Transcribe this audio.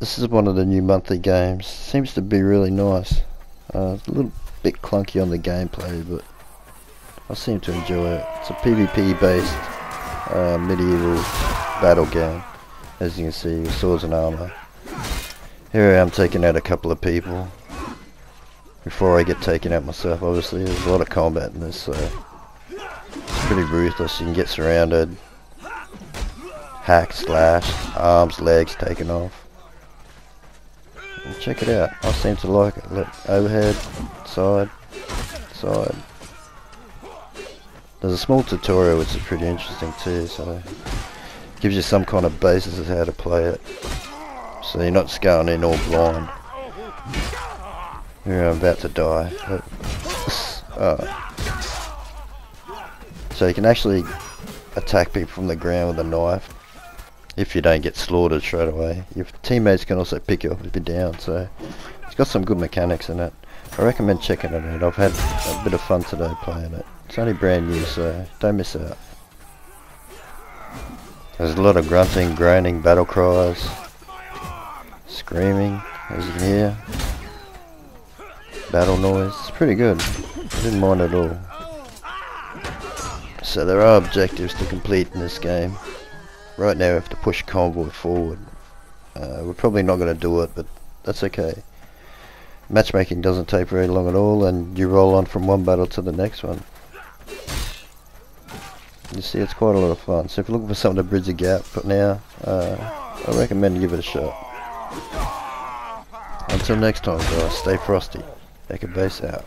This is one of the new monthly games. Seems to be really nice. Uh, a little bit clunky on the gameplay, but I seem to enjoy it. It's a PvP based uh, medieval battle game, as you can see, with swords and armor. Here I am taking out a couple of people. Before I get taken out myself, obviously. There's a lot of combat in this, so it's pretty ruthless. You can get surrounded, hacked, slashed, arms, legs taken off. And check it out. I seem to like it. Look, overhead, side, side. There's a small tutorial which is pretty interesting too, so gives you some kind of basis of how to play it. So you're not going in all blind. Here I'm about to die. Oh. So you can actually attack people from the ground with a knife if you don't get slaughtered straight away. Your teammates can also pick you up if you're down, so it's got some good mechanics in it. I recommend checking it out. I've had a bit of fun today playing it. It's only brand new, so don't miss out. There's a lot of grunting, groaning, battle cries, screaming, as you can hear. Battle noise. It's pretty good. I didn't mind at all. So there are objectives to complete in this game. Right now we have to push convoy forward. Uh, we're probably not going to do it, but that's okay. Matchmaking doesn't take very long at all, and you roll on from one battle to the next one. You see, it's quite a lot of fun. So if you're looking for something to bridge the gap for now, uh, I recommend give it a shot. Until next time, guys, stay frosty. Echo Base out.